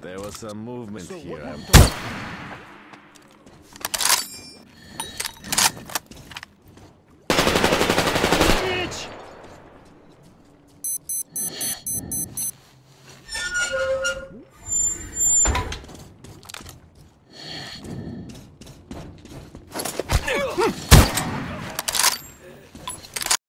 There was some movement so here.